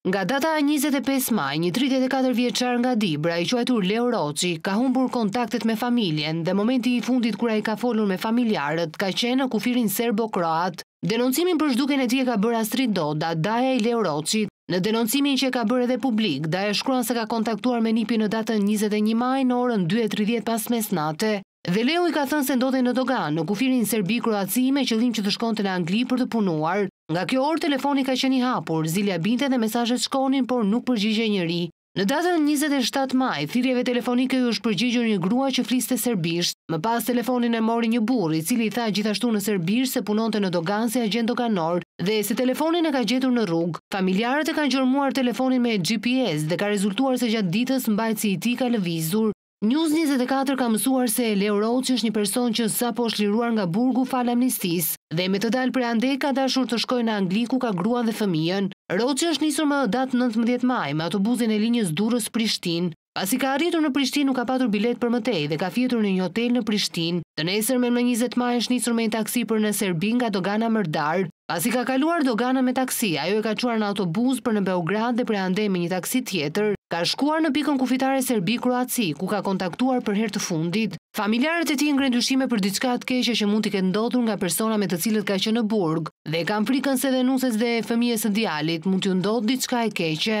Nga data 25 maj, një 34 vjeçar nga Dibra, i quajtur Leo Roçi, ka humbur kontaktet me familjen dhe momenti i fundit kur ai ka folur me familjarët ka qenë në kufirin serbo-kroat. Denoncimin për zhdukjen e tij e ka bërë Astrit Doda, daja i Leo Roçit. Në denoncimin që e ka bërë edhe publik, daja shkruan se ka kontaktuar me nipin në datën 21 maj në orën 2 e 30 pas mesnate. Dhe Leo i ka thënë se ndodhej në doganë, në kufirin Serbi-Kroaci me qëllim që të shkonte në Angli për të punuar. Nga kjo orë telefoni ka qenë i hapur, zilja binte dhe mesazhet shkonin, por nuk përgjigjej njeri. Në datën njëzet e shtatë maj, thirrjeve telefonike iu është përgjigjur një grua që fliste serbisht. Më pas telefonin e mori një burrë, i cili i tha gjithashtu në serbisht se punonte në doganë si agjent doganor dhe se telefonin e ka gjetur në rrugë. Familjarët e kanë gjurmuar telefonin me GPS dhe ka rezultuar se gjatë ditës mbajtësi i tij ka lëvizur. News njëzet e katër ka mësuar se Leo Roçi është një person që sapo është liruar nga burgu falë amnistisë dhe me të dalë prej andej ka dashur të shkojë në Angli ku ka gruan dhe fëmijën. Roçi është nisur më datë nëntëmbëdhjetë maj me autobuzin e linjës Durrës-Prishtinë. Pasi ka arritur në Prishtinë nuk ka patur biletë për më tej dhe ka fjetur në një hotel në Prishtinë. Të nesërmen më njëzet maj është nisur me një taksi për në Serbi nga dogana Merdar. Pasi ka kaluar doganën me taksi, ajo e ka çuar në autobuz për në Beograd dhe prej andej me një taksi tjetër, ka shkuar në pikën kufitare Serbi-Kroaci, ku ka kontaktuar për herë të fundit. Familjarët e tij ngrenë dyshime për diçka të keqe që mund t'i ketë ndodhur nga persona me të cilët ka qenë në burg dhe kanë frikën se dhe nuses dhe fëmijës së djalit mund t'ju ndodhë diçka e keqe.